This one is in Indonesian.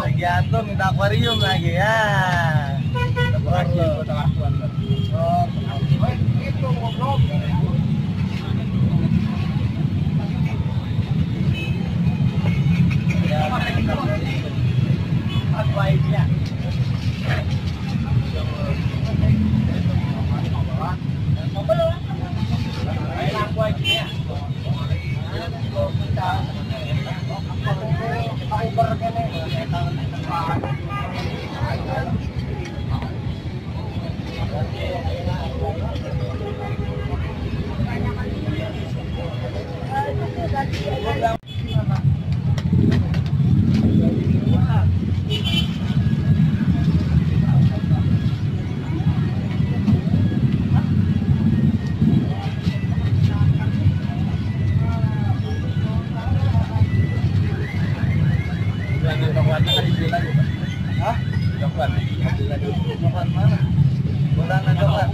Lagi atur minta akuarium lagi ya. Apa ini? Apa ini? Itu goblok. Ya, apa Hah? Coklat. Coklat?